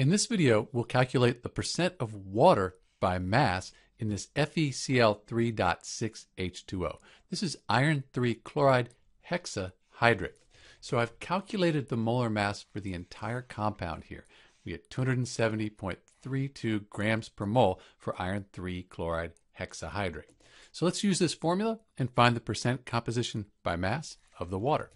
In this video, we'll calculate the percent of water by mass in this FeCl3.6H2O. This is iron 3 chloride hexahydrate. So I've calculated the molar mass for the entire compound here. We get 270.32 grams per mole for iron 3 chloride hexahydrate. So let's use this formula and find the percent composition by mass of the water.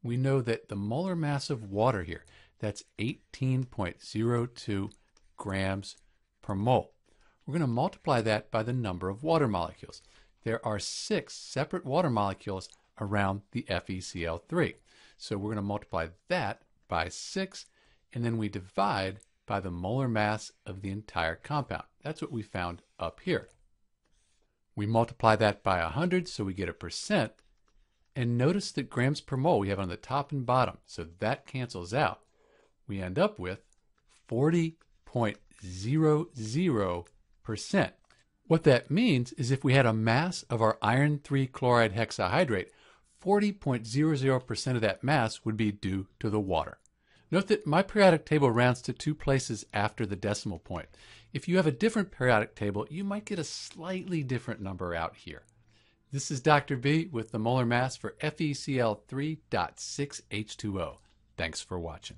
We know that the molar mass of water here, that's 18.02 grams per mole. We're going to multiply that by the number of water molecules. There are six separate water molecules around the FeCl3. So we're going to multiply that by 6, and then we divide by the molar mass of the entire compound. That's what we found up here. We multiply that by 100, so we get a percent. And notice that grams per mole we have on the top and bottom, so that cancels out. We end up with 40.00%. What that means is if we had a mass of our iron 3 chloride hexahydrate, 40.00% of that mass would be due to the water. Note that my periodic table rounds to two places after the decimal point. If you have a different periodic table, you might get a slightly different number out here. This is Dr. B with the molar mass for FeCl3.6H2O. Thanks for watching.